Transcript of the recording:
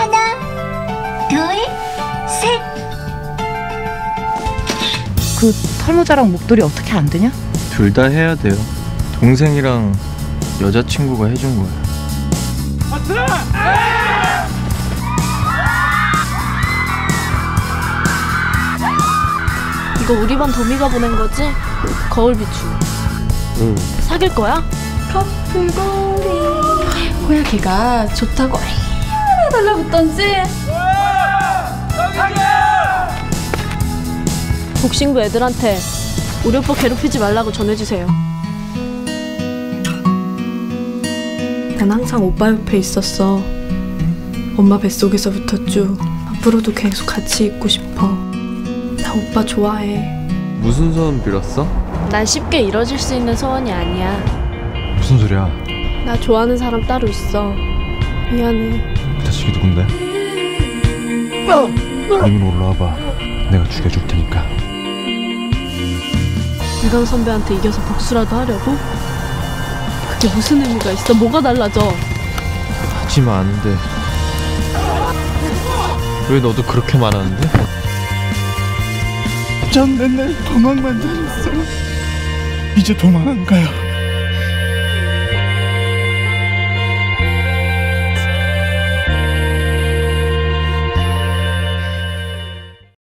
하나, 둘, 셋. 그 털모자랑 목도리 어떻게 안 되냐? 둘 다 해야 돼요. 동생이랑 여자친구가 해준 거야. 이거 우리 반 도미가 보낸 거지? 거울 비추. 응. 사귈 거야? 호야 걔가 좋다고 얼마나 달라붙던지 복싱부 애들한테 우리 오빠 괴롭히지 말라고 전해주세요. 난 항상 오빠 옆에 있었어 엄마 뱃속에서부터 쭉 앞으로도 계속 같이 있고 싶어 나 오빠 좋아해 무슨 소원 빌었어? 난 쉽게 이뤄질 수 있는 소원이 아니야. 무슨 소리야? 나 좋아하는 사람 따로 있어. 미안해. 그 자식이 누군데? 님으로 올라와봐. 내가 죽여줄 테니까. 이강 선배한테 이겨서 복수라도 하려고? 그게 무슨 의미가 있어? 뭐가 달라져? 하지마 안 돼. 왜 너도 그렇게 말하는데? 전 맨날 도망만 다녔어요. 이제 도망 안 가요.